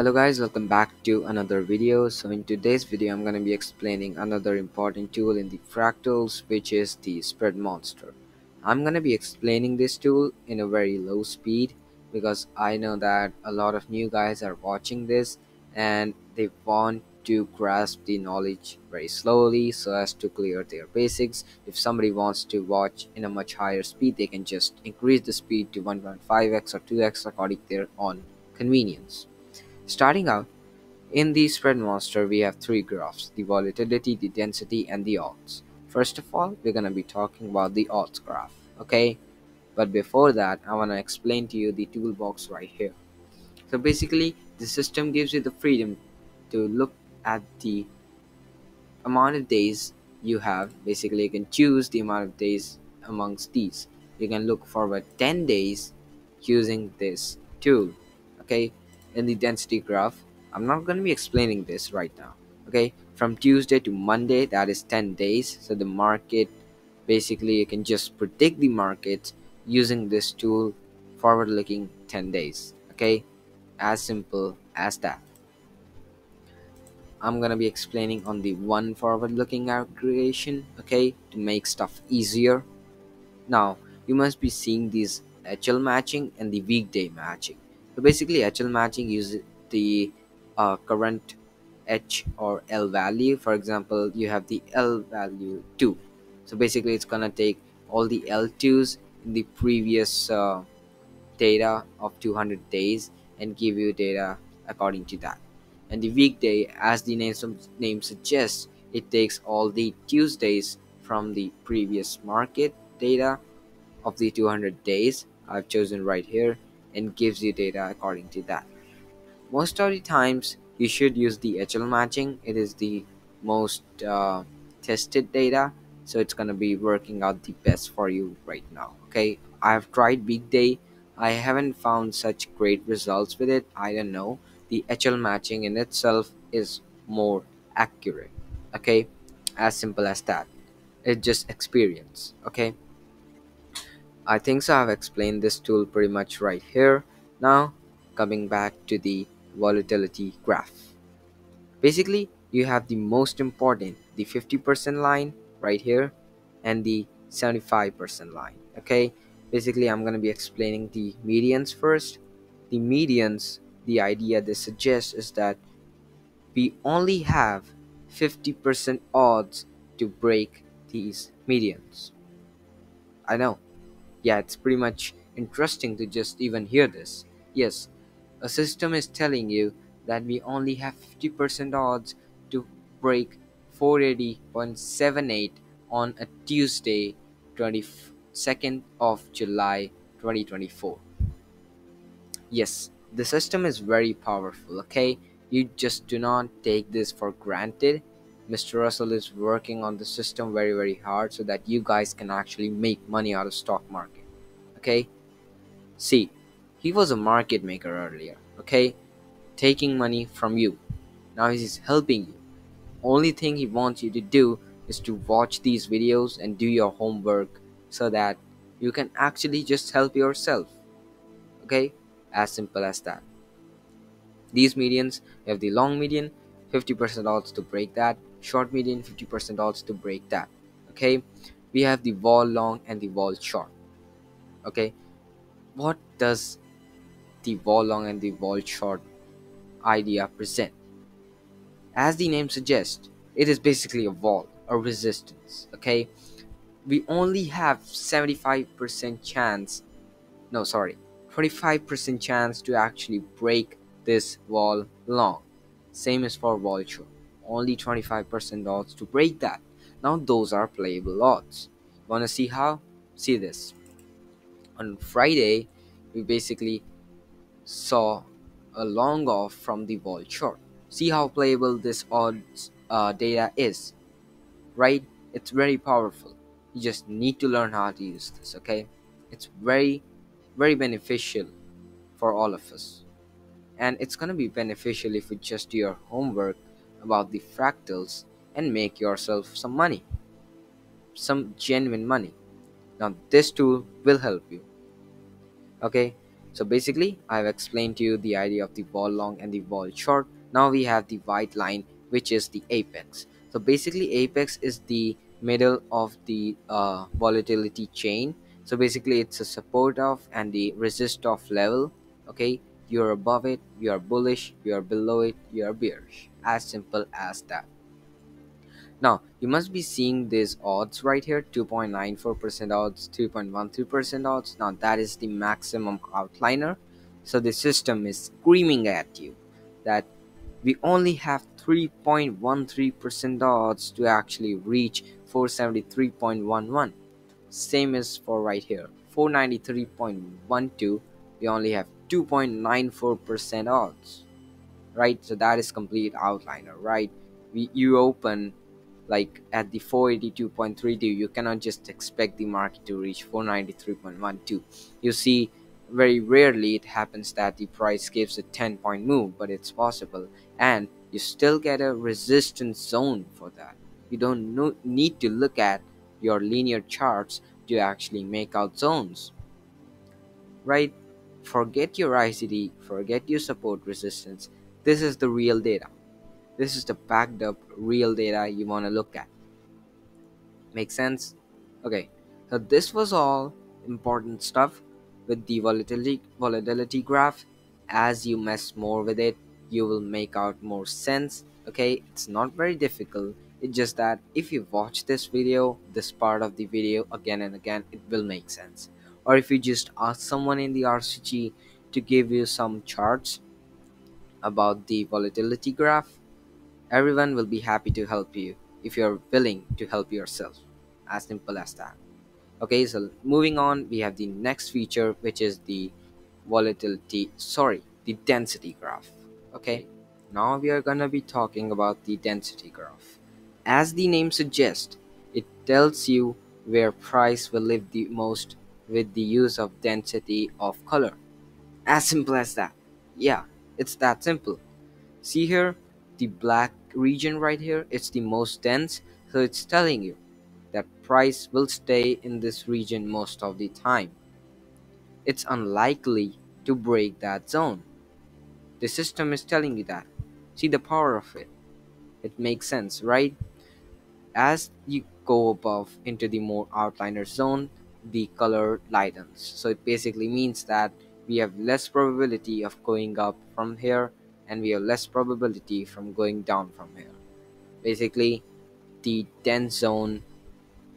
Hello guys, welcome back to another video. So in today's video, I'm going to be explaining another important tool in the fractals, which is the spread monster. I'm going to be explaining this tool in a very low speed because I know that a lot of new guys are watching this and they want to grasp the knowledge very slowly so as to clear their basics. If somebody wants to watch in a much higher speed, they can just increase the speed to 1.5x or 2x according to their own convenience. Starting out, in the spread monster we have three graphs, the volatility, the density and the odds. First of all, we're going to be talking about the odds graph, okay? But before that, I want to explain to you the toolbox right here. So basically, the system gives you the freedom to look at the amount of days you have. Basically, you can choose the amount of days amongst these. You can look forward 10 days using this tool, okay? In the density graph. I'm not going to be explaining this right now. Okay, from Tuesday to Monday, that is 10 days. So the market, basically, you can just predict the market using this tool forward looking 10 days. Okay, as simple as that. I'm gonna be explaining on the one forward looking aggregation, okay, to make stuff easier. Now, you must be seeing these HL matching and the weekday matching so basically HL matching uses the uh, current H or L value. For example you have the L value 2 so basically it's gonna take all the L2s in the previous uh, data of 200 days and give you data according to that. And the weekday as the name, name suggests it takes all the Tuesdays from the previous market data of the 200 days. I've chosen right here and gives you data according to that. Most of the times you should use the HL matching. It is the most uh, tested data so it's gonna be working out the best for you right now okay? I have tried weekday I haven't found such great results with it. I don't know. The HL matching in itself is more accurate okay? As simple as that. It's just experience okay I think so. I've explained this tool pretty much right here. Now coming back to the volatility graph. Basically you have the most important the 50% line right here and the 75% line okay? Basically I'm gonna be explaining the medians first. The medians the idea they suggest is that we only have 50% odds to break these medians. I know yeah, it's pretty much interesting to just even hear this. Yes, a system is telling you that we only have 50% odds to break 480.78 on a Tuesday, 22nd of July 2024. Yes, the system is very powerful, okay? You just do not take this for granted. Mr. Russell is working on the system very very hard so that you guys can actually make money out of stock market. Okay? See, he was a market maker earlier, okay? Taking money from you. Now he's helping you. Only thing he wants you to do is to watch these videos and do your homework so that you can actually just help yourself. Okay? As simple as that. These medians, you have the long median, 50% odds to break that short median 50% odds to break that okay? We have the wall long and the wall short okay? What does the wall long and the wall short idea present? As the name suggests it is basically a wall a resistance okay? We only have 75% chance no sorry 25% chance to actually break this wall long. Same as for wall short only 25% odds to break that. Now those are playable odds. Wanna see how? See this. On Friday, we basically saw a long off from the wall short. See how playable this odds uh, data is, right? It's very powerful. You just need to learn how to use this, okay? It's very, very beneficial for all of us. And it's gonna be beneficial if you just do your homework about the fractals and make yourself some money. Some genuine money. Now, this tool will help you. Okay, so basically i've explained to you the idea of the wall long and the wall short now we have the white line which is the apex so basically apex is the middle of the uh, volatility chain so basically it's a support of and the resist of level okay you're above it you're bullish you're below it you're bearish as simple as that. Now you must be seeing these odds right here 2.94% odds 2.13% odds. Now that is the maximum outliner. So the system is screaming at you that we only have 3.13% odds to actually reach 473.11 same as for right here 493.12 we only have 2.94% odds right? So that is complete outliner right? We you open like at the 482.32 you cannot just expect the market to reach 493.12 you see very rarely it happens that the price gives a 10 point move but it's possible. And you still get a resistance zone for that. You don't need to look at your linear charts to actually make out zones right? Forget your ICT forget your support resistance this is the real data. This is the backed up real data you want to look at. Make sense? Okay so this was all important stuff with the volatility volatility graph. As you mess more with it you will make out more sense okay? It's not very difficult. It's just that if you watch this video this part of the video again and again it will make sense. Or if you just ask someone in the rcg to give you some charts about the volatility graph everyone will be happy to help you if you're willing to help yourself. As simple as that. Okay so moving on we have the next feature which is the volatility sorry the density graph. Okay now we are gonna be talking about the density graph. As the name suggests it tells you where price will live the most with the use of density of color. As simple as that. Yeah it's that simple. See here the black region right here it's the most dense so it's telling you that price will stay in this region most of the time. It's unlikely to break that zone. The system is telling you that. See the power of it. It makes sense right? As you go above into the more outliner zone the color lightens. So it basically means that we have less probability of going up from here and we have less probability from going down from here. Basically the dense zone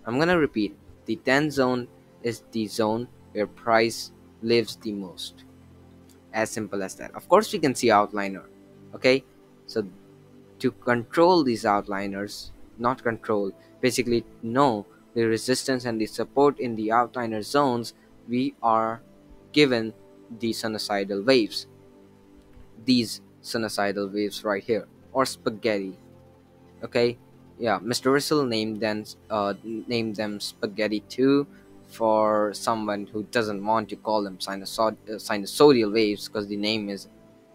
i'm gonna repeat the dense zone is the zone where price lives the most. As simple as that. Of course we can see outliner okay? So to control these outliners not control basically know the resistance and the support in the outliner zones we are given the sinusoidal waves. These sinusoidal waves right here. Or spaghetti. Okay? Yeah mr russell named them uh, named them spaghetti too for someone who doesn't want to call them sinusoid, uh, sinusoidal waves because the name is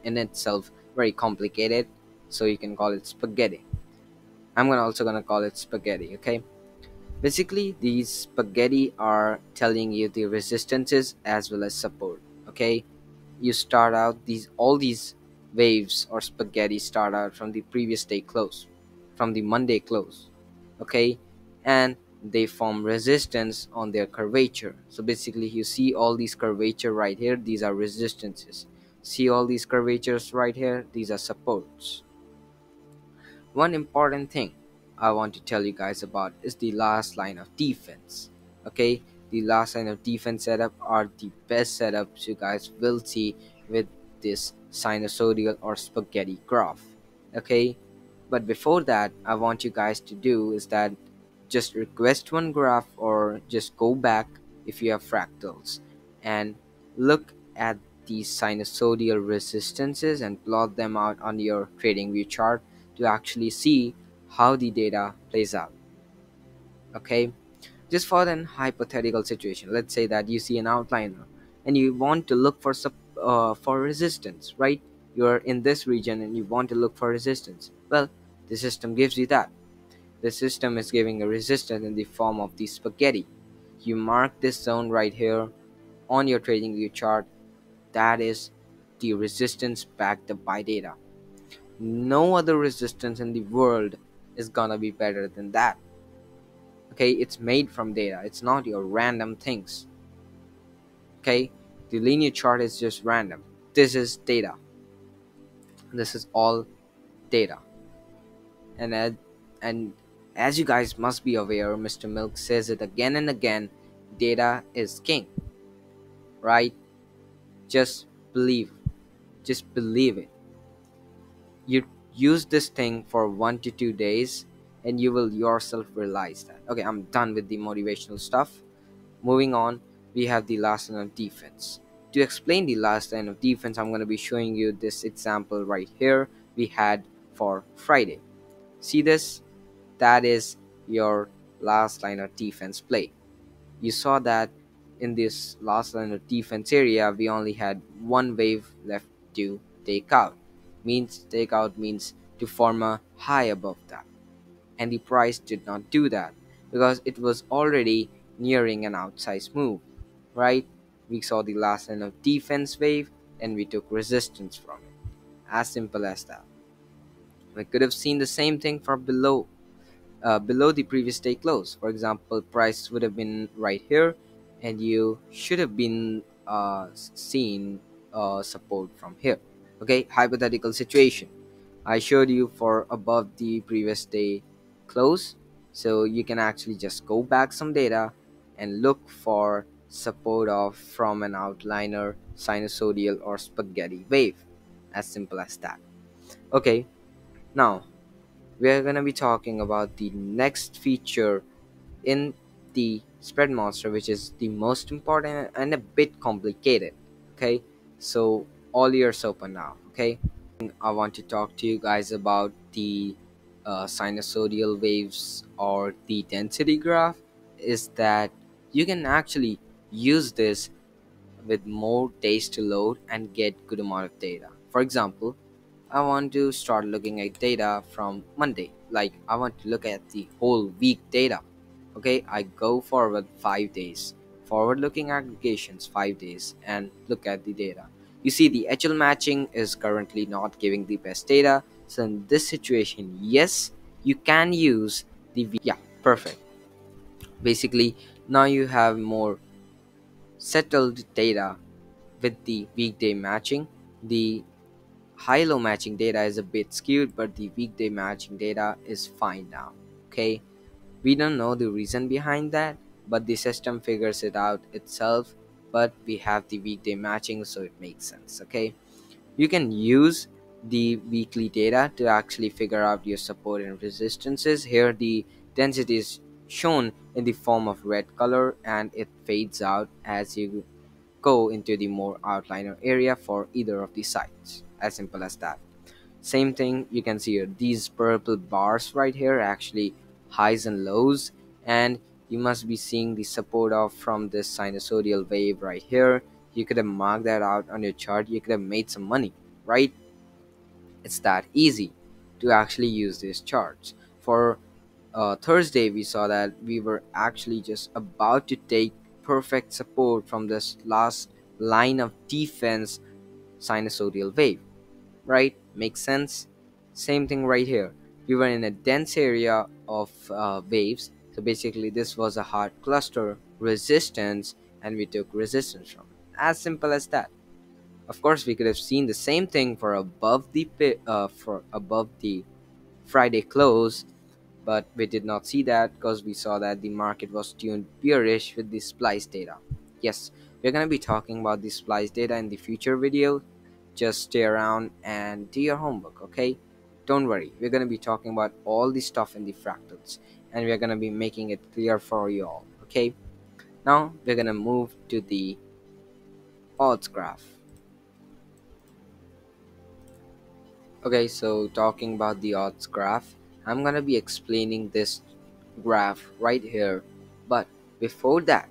in itself very complicated. So you can call it spaghetti. I'm gonna also gonna call it spaghetti okay? Basically these spaghetti are telling you the resistances as well as support okay? You start out these all these waves or spaghetti start out from the previous day close from the monday close okay? And they form resistance on their curvature. So basically you see all these curvature right here these are resistances. See all these curvatures right here these are supports. One important thing i want to tell you guys about is the last line of defense okay the last line of defense setup are the best setups you guys will see with this sinusoidal or spaghetti graph okay? But before that i want you guys to do is that just request one graph or just go back if you have fractals and look at these sinusoidal resistances and plot them out on your trading view chart to actually see how the data plays out okay just for an hypothetical situation. Let's say that you see an outliner and you want to look for uh, for resistance right? You're in this region and you want to look for resistance. Well the system gives you that. The system is giving a resistance in the form of the spaghetti. You mark this zone right here on your trading view chart. That is the resistance backed up by data. No other resistance in the world is gonna be better than that okay? It's made from data. It's not your random things okay? The linear chart is just random. This is data. This is all data. And as, and as you guys must be aware mr milk says it again and again data is king right? Just believe just believe it. You use this thing for one to two days and you will yourself realize that. Okay i'm done with the motivational stuff. Moving on we have the last line of defense. To explain the last line of defense i'm going to be showing you this example right here we had for friday. See this? That is your last line of defense play. You saw that in this last line of defense area we only had one wave left to take out. Means take out means to form a high above that and the price did not do that because it was already nearing an outsized move right? We saw the last line of defense wave and we took resistance from it. As simple as that. We could have seen the same thing for below uh, below the previous day close. For example price would have been right here and you should have been uh, seen uh, support from here. Okay hypothetical situation. I showed you for above the previous day close so you can actually just go back some data and look for support of from an outliner sinusoidal or spaghetti wave. As simple as that. Okay now we're gonna be talking about the next feature in the spread monster which is the most important and a bit complicated okay? So all ears open now okay? I want to talk to you guys about the uh, sinusoidal waves or the density graph is that you can actually use this with more days to load and get good amount of data. For example i want to start looking at data from monday. Like i want to look at the whole week data. Okay i go forward five days. Forward looking aggregations five days and look at the data. You see the hl matching is currently not giving the best data so in this situation yes you can use the yeah perfect. Basically now you have more settled data with the weekday matching. The high-low matching data is a bit skewed but the weekday matching data is fine now okay? We don't know the reason behind that but the system figures it out itself but we have the weekday matching so it makes sense okay? You can use the weekly data to actually figure out your support and resistances. Here the density is shown in the form of red color and it fades out as you go into the more outliner area for either of the sides. As simple as that. Same thing you can see here these purple bars right here actually highs and lows and you must be seeing the support of from this sinusoidal wave right here. You could have marked that out on your chart. You could have made some money right it's that easy to actually use these charts for uh, Thursday we saw that we were actually just about to take perfect support from this last line of defense sinusoidal wave right? Makes sense? Same thing right here. We were in a dense area of uh, waves. So basically this was a hard cluster resistance and we took resistance from it. As simple as that of course we could have seen the same thing for above the uh, for above the friday close but we did not see that because we saw that the market was tuned bearish with the splice data. Yes we're going to be talking about the splice data in the future video. Just stay around and do your homework okay? Don't worry we're going to be talking about all the stuff in the fractals and we're going to be making it clear for you all okay? Now we're going to move to the odds graph okay so talking about the odds graph i'm to be explaining this graph right here. But before that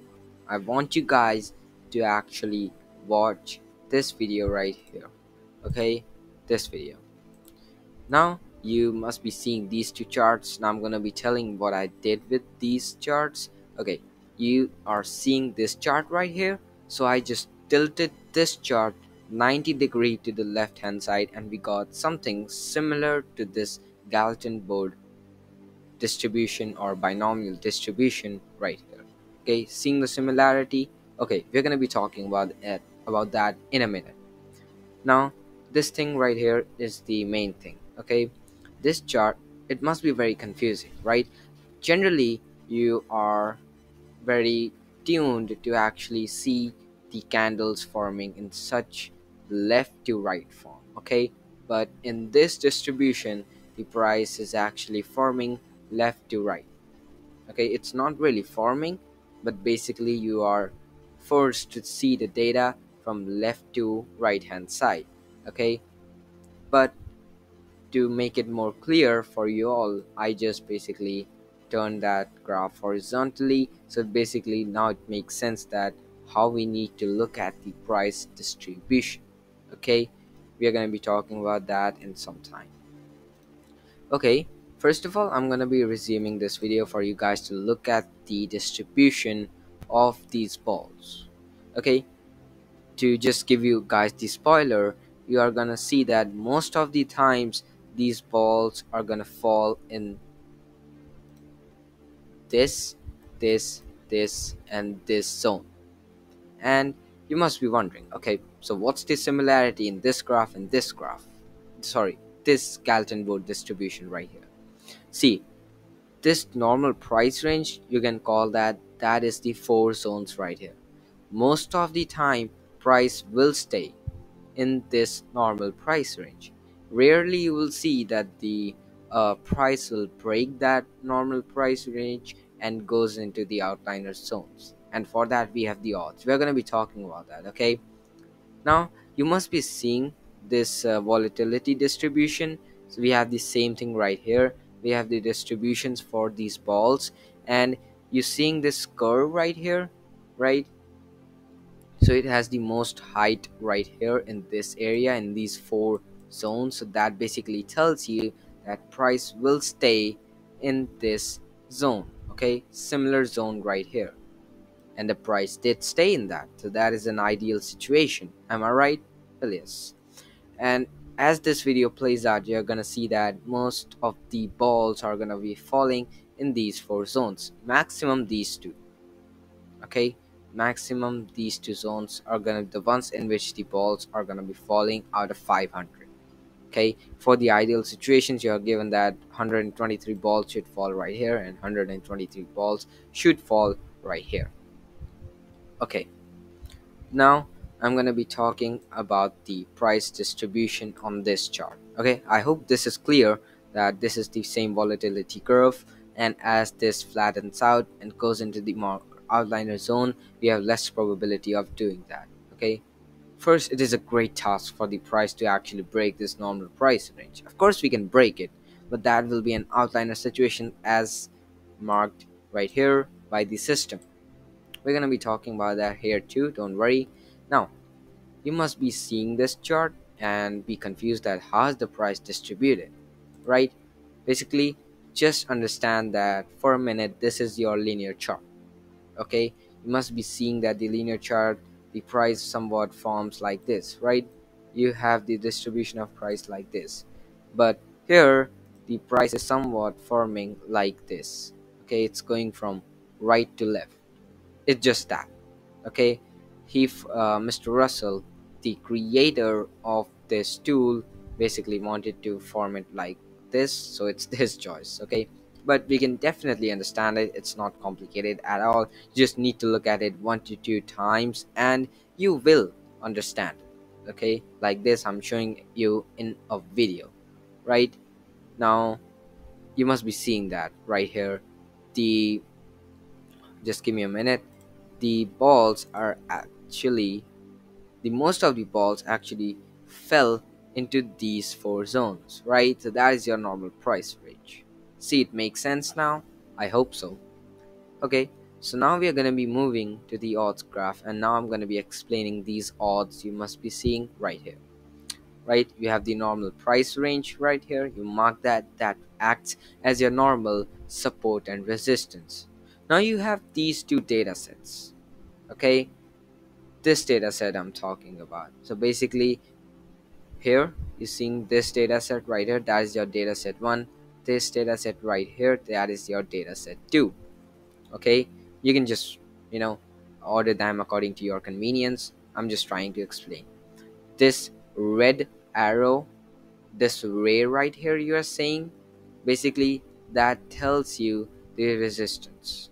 i want you guys to actually watch this video right here. Okay this video. Now you must be seeing these two charts now i'm gonna be telling what i did with these charts. Okay you are seeing this chart right here. So i just tilted this chart 90 degree to the left hand side and we got something similar to this Galton board distribution or binomial distribution right here. Okay seeing the similarity? Okay we're going to be talking about it about that in a minute. Now this thing right here is the main thing okay? This chart it must be very confusing right? Generally you are very tuned to actually see the candles forming in such left to right form okay? But in this distribution the price is actually forming left to right okay? It's not really forming but basically you are forced to see the data from left to right hand side okay? But to make it more clear for you all I just basically turn that graph horizontally. So basically now it makes sense that how we need to look at the price distribution okay we are going to be talking about that in some time. Okay first of all I'm going to be resuming this video for you guys to look at the distribution of these balls. Okay to just give you guys the spoiler you are gonna see that most of the times these balls are gonna fall in this this this and this zone. And you must be wondering okay so what's the similarity in this graph and this graph sorry this Galton board distribution right here see this normal price range you can call that that is the four zones right here most of the time price will stay in this normal price range. Rarely you will see that the uh, price will break that normal price range and goes into the outliner zones. And for that we have the odds. We're going to be talking about that, okay? Now you must be seeing this uh, volatility distribution. So we have the same thing right here. We have the distributions for these balls and you're seeing this curve right here, right? so it has the most height right here in this area in these four zones so that basically tells you that price will stay in this zone okay similar zone right here and the price did stay in that. So that is an ideal situation. Am i right yes and as this video plays out you're gonna see that most of the balls are gonna be falling in these four zones. Maximum these two. Okay? Maximum these two zones are gonna be the ones in which the balls are gonna be falling out of 500 okay? For the ideal situations you are given that 123 balls should fall right here and 123 balls should fall right here okay. Now i'm to be talking about the price distribution on this chart. Okay i hope this is clear that this is the same volatility curve and as this flattens out and goes into the more outliner zone we have less probability of doing that. Okay? First it is a great task for the price to actually break this normal price range. Of course we can break it but that will be an outliner situation as marked right here by the system we're to be talking about that here too don't worry. Now you must be seeing this chart and be confused that how is the price distributed right? Basically just understand that for a minute this is your linear chart okay? You must be seeing that the linear chart the price somewhat forms like this right? You have the distribution of price like this. But here the price is somewhat forming like this okay? It's going from right to left it's just that okay? He uh, mr russell the creator of this tool basically wanted to form it like this so it's this choice okay? But we can definitely understand it. It's not complicated at all. You just need to look at it one to two times and you will understand okay? Like this i'm showing you in a video right? Now you must be seeing that right here. The just give me a minute the balls are actually the most of the balls actually fell into these four zones right so that is your normal price range See, it makes sense now? I hope so. Okay, so now we are going to be moving to the odds graph and now I'm going to be explaining these odds you must be seeing right here. Right, you have the normal price range right here. You mark that, that acts as your normal support and resistance. Now you have these two data sets. Okay, this data set i'm talking about. So basically here you're seeing this data set right here that is your data set one. This data set right here that is your data set two okay? You can just you know order them according to your convenience. I'm just trying to explain. This red arrow this ray right here you are saying basically that tells you the resistance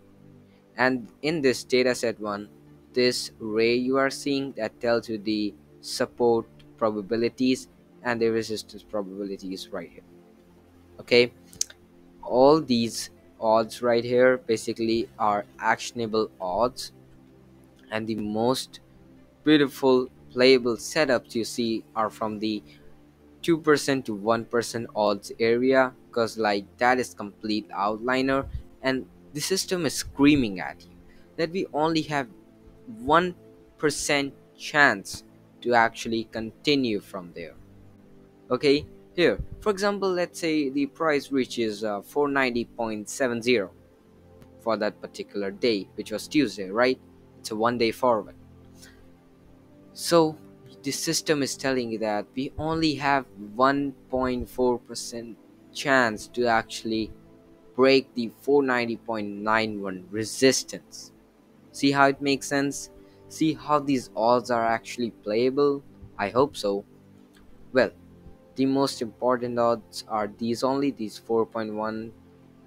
and in this dataset one this ray you are seeing that tells you the support probabilities and the resistance probabilities right here. Okay? All these odds right here basically are actionable odds. And the most beautiful playable setups you see are from the 2% to 1% odds area because like that is complete outliner. And the system is screaming at you that we only have 1% chance to actually continue from there. Okay here for example let's say the price reaches uh, 490.70 for that particular day which was tuesday right? It's a one day forward. So the system is telling you that we only have 1.4% chance to actually break the 490.91 resistance. See how it makes sense? See how these odds are actually playable? I hope so. Well, the most important odds are these only these 4.1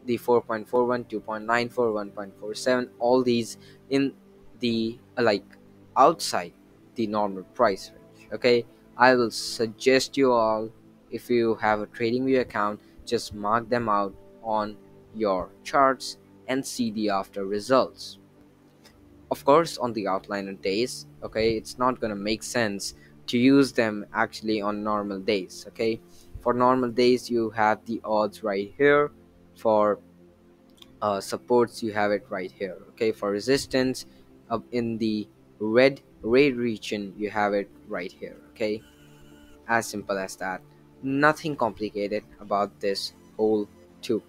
the 4.41 2.94 1.47 all these in the like outside the normal price range okay i will suggest you all if you have a trading view account just mark them out on your charts and see the after results. Of course on the outliner days okay it's not gonna make sense to use them actually on normal days okay? For normal days you have the odds right here. For uh, supports you have it right here okay? For resistance up in the red ray region you have it right here okay? As simple as that. Nothing complicated about this whole tube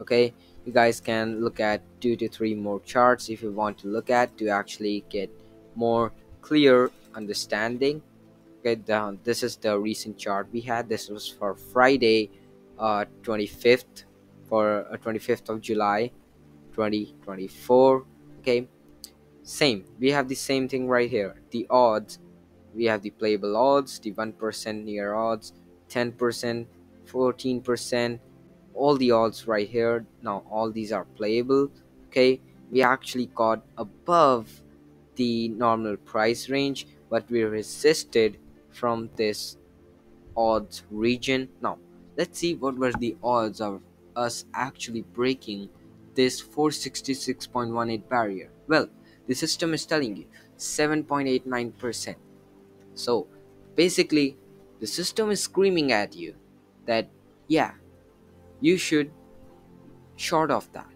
okay? You guys can look at two to three more charts if you want to look at to actually get more clear understanding. Okay down this is the recent chart we had. This was for friday uh 25th for uh, 25th of july 2024 okay? Same we have the same thing right here. The odds we have the playable odds the 1% near odds 10% 14% all the odds right here. Now all these are playable okay? We actually got above the normal price range but we resisted from this odds region. Now let's see what were the odds of us actually breaking this 466.18 barrier. Well the system is telling you 7.89%. So basically, the system is screaming at you that, yeah, you should short of that.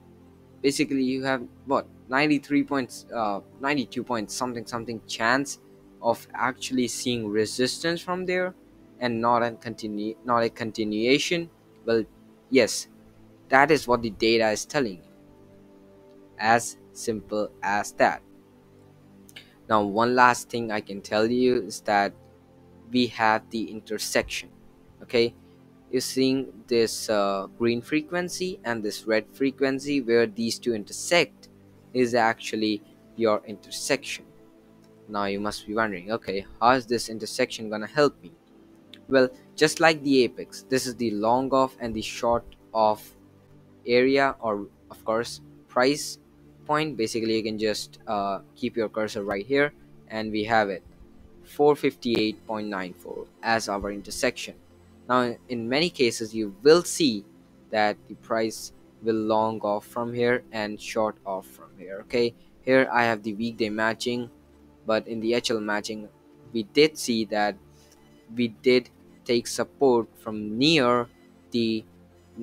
Basically, you have what 93 points, uh, 92 points, something, something chance of actually seeing resistance from there and not a continue not a continuation. Well yes that is what the data is telling you. As simple as that. Now one last thing i can tell you is that we have the intersection okay you're seeing this uh, green frequency and this red frequency where these two intersect is actually your intersection. Now you must be wondering okay how is this intersection gonna help me? Well just like the apex this is the long off and the short off area or of course price point. Basically you can just uh, keep your cursor right here and we have it 458.94 as our intersection now in many cases you will see that the price will long off from here and short off from here okay? Here I have the weekday matching but in the HL matching we did see that we did take support from near the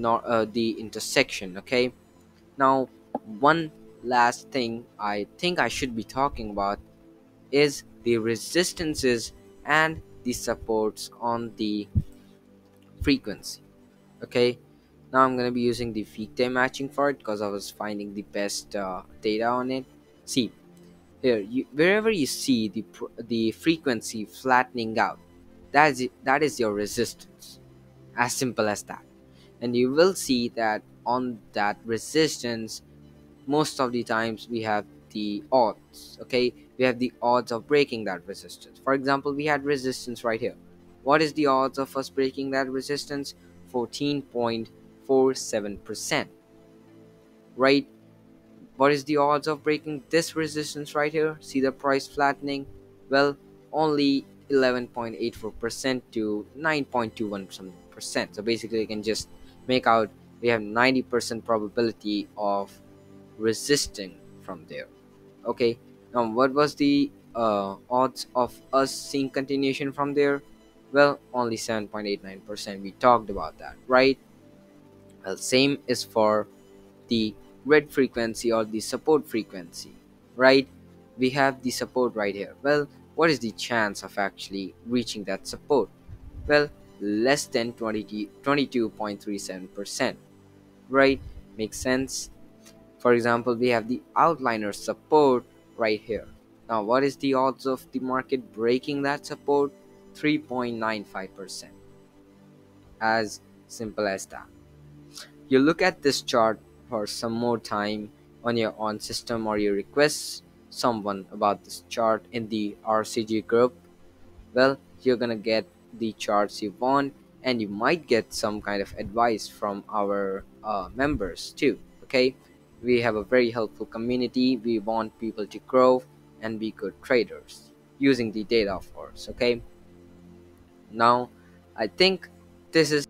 uh, the intersection okay? Now one last thing I think I should be talking about is the resistances and the supports on the frequency. Okay? Now I'm gonna be using the weekday matching for it because I was finding the best uh, data on it. See here you, wherever you see the the frequency flattening out that is that is your resistance. As simple as that. And you will see that on that resistance most of the times we have the odds okay? We have the odds of breaking that resistance. For example we had resistance right here what is the odds of us breaking that resistance? 14.47 percent. Right? What is the odds of breaking this resistance right here? See the price flattening? Well only 11.84% to 9.21 percent. So basically you can just make out we have 90% probability of resisting from there. Okay? Now what was the uh, odds of us seeing continuation from there well only 7.89% we talked about that right? Well same is for the red frequency or the support frequency right? We have the support right here. Well what is the chance of actually reaching that support? Well less than 20, 22.37% right? Makes sense? For example we have the outliner support right here. Now what is the odds of the market breaking that support 3.95% as simple as that you look at this chart for some more time on your own system or you request someone about this chart in the RCG group, well, you're gonna get the charts you want and you might get some kind of advice from our uh, members too. Okay, we have a very helpful community. We want people to grow and be good traders using the data, of course. Okay, now I think this is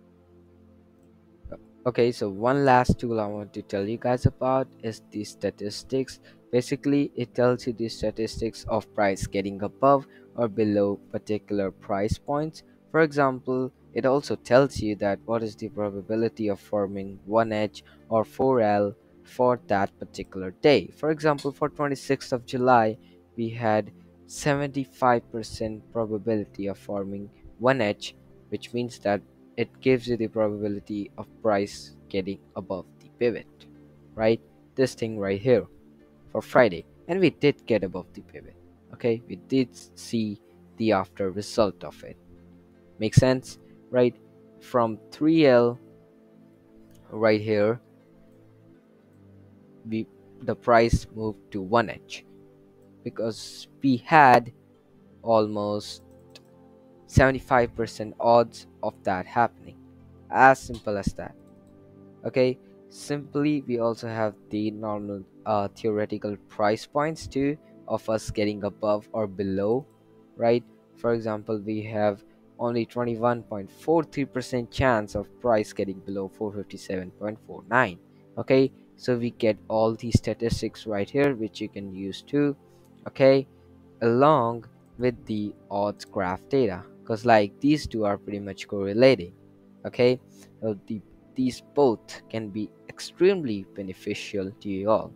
okay so one last tool i want to tell you guys about is the statistics. Basically it tells you the statistics of price getting above or below particular price points. For example it also tells you that what is the probability of forming 1 edge or 4l for that particular day. For example for 26th of july we had 75% probability of forming 1 edge which means that it gives you the probability of price getting above the pivot right? This thing right here for friday. And we did get above the pivot okay? We did see the after result of it. Make sense right? From 3l right here we the price moved to 1 edge because we had almost 75% odds of that happening. As simple as that. Okay? Simply we also have the normal uh, theoretical price points too of us getting above or below right? For example we have only 21.43% chance of price getting below 457.49 okay? So we get all these statistics right here which you can use too okay? Along with the odds graph data because like these two are pretty much correlating okay? So the, these both can be extremely beneficial to you all.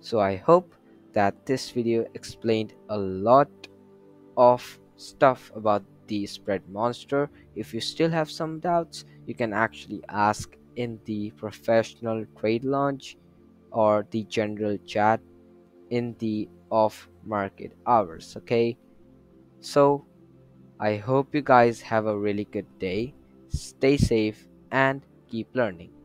So i hope that this video explained a lot of stuff about the spread monster. If you still have some doubts you can actually ask in the professional trade launch or the general chat in the off market hours okay? So I hope you guys have a really good day. Stay safe and keep learning.